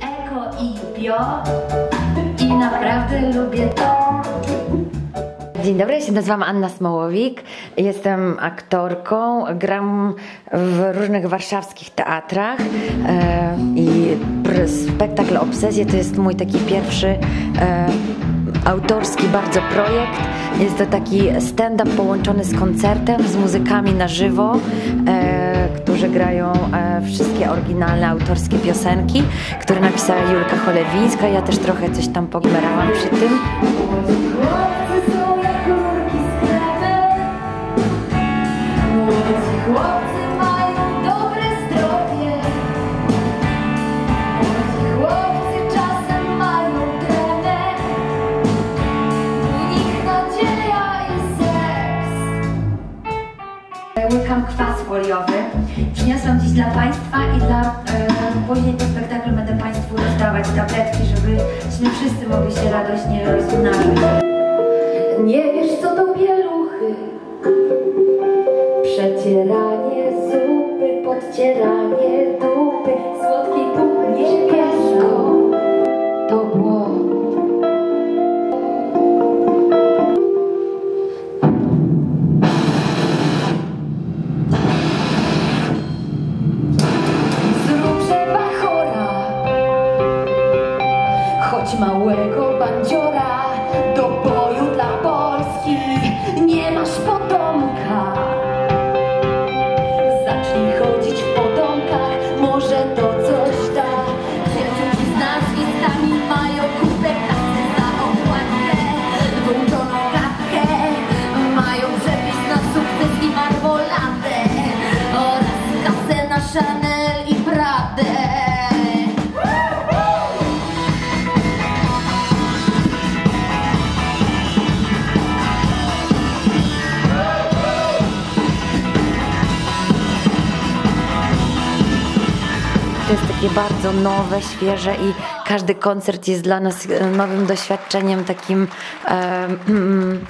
Eko i bio i naprawdę lubię to. Dzień dobry, ja się nazywam Anna Smołowik. Jestem aktorką, gram w różnych warszawskich teatrach e, i spektakl Obsesje to jest mój taki pierwszy e, autorski bardzo projekt. Jest to taki stand-up połączony z koncertem, z muzykami na żywo, oryginalne autorskie piosenki, które napisała Julka Cholewińska. Ja też trochę coś tam pogmerałam przy tym. Chłopcy są jak rurki z kremem. Młodzi chłopcy mają dobre zdrowie. Młodzi chłopcy czasem mają tremę. U nich nadzieja i seks. Łykam kwas foliowy. Przyniosłam dziś dla Państwa i dla e, później po spektaklu będę Państwu rozdawać tabletki, żebyśmy wszyscy mogli się radośnie rozmnażać. Nie wiesz co to pieluchy Przecieranie zupy, podcieranie Choć małego bandziora do boju dla Polski nie masz potomka. Zacznij chodzić w potomkach, może to coś da. Dziewczynki z nazwiskami mają kubek kasy za okładkę, włączoną kapkę, mają przepis na sukces i marmoladę oraz kasę na Chanel i Pradę. Jest takie bardzo nowe, świeże i każdy koncert jest dla nas e, nowym doświadczeniem takim e, mm,